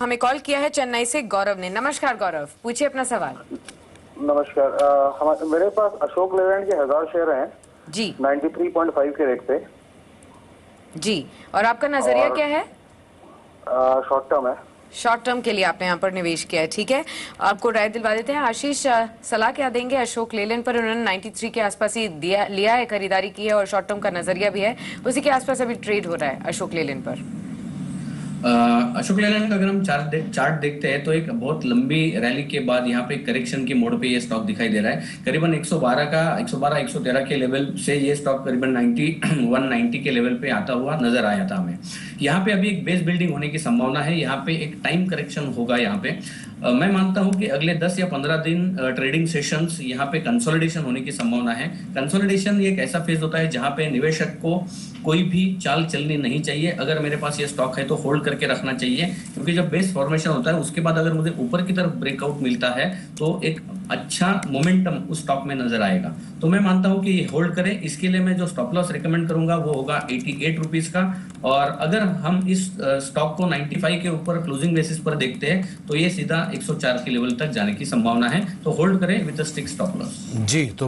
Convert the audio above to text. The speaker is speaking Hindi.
हमें कॉल किया है चेन्नई से गौरव ने। नमस्कार गौरव पूछिए अपना सवाल। नमस्कार हमा- मेरे पास अशोक लेलैंड के हज़ार शेयर हैं। जी। 93.5 के रेट पे। जी और आपका नज़रिया क्या है? शॉर्ट टर्म है। शॉर्ट टर्म के लिए आपने यहाँ पर निवेश किया है ठीक है? आपको राय दिलवा देते हैं। आशीष सलाह क्या देंगे? अशोक लेलैंड पर उन्होंने 93 के आसपास ही दिया लिया है खरीदारी की है और शॉर्ट टर्म का नज़रिया भी है। उसी के आसपास अभी ट्रेड हो रहा है अशोक लेलैंड पर। अशोक लेलैंड का अगर हम चार्ट दे, चार्ट देखते हैं तो एक बहुत लंबी रैली के बाद यहाँ पे करेक्शन के मोड पे ये स्टॉक दिखाई दे रहा है। करीबन 112 का 112 113 के लेवल से ये स्टॉक करीबन 90 190 के लेवल पे आता हुआ नज़र आया था हमें। यहाँ पे अभी एक बेस बिल्डिंग होने की संभावना है यहाँ पे एक टाइम करेक्शन होगा यहाँ पे। अ, मैं मानता हूँ कि अगले 10 या 15 दिन ट्रेडिंग सेशंस यहाँ पे कंसोलिडेशन होने की संभावना है। कंसोलिडेशन एक ऐसा फ़ेज़ होता है जहाँ पे निवेशक को कोई भी चाल चलनी नहीं चाहिए। अगर मेरे पास ये स्टॉक है तो होल्ड करके रखना चाहिए क्योंकि जब बेस फॉर्मेशन होता है उसके बाद अगर मुझे ऊपर की तरफ़ ब्रेकआउट मिलता है तो एक अच्छा मोमेंटम उस स्टॉक में नज़र आएगा। तो मैं मानता हूँ कि होल्ड करें। इसके लिए मैं जो स्टॉप लॉस रिकमेंड करूँगा वो होगा एटी एट रुपीज़ का। और अगर हम इस स्टॉक को 95 के ऊपर क्लोजिंग बेसिस पर देखते हैं तो ये सीधा 104 के लेवल तक जाने की संभावना है। तो होल्ड करें विद स्टिक स्टॉप लॉस जी तो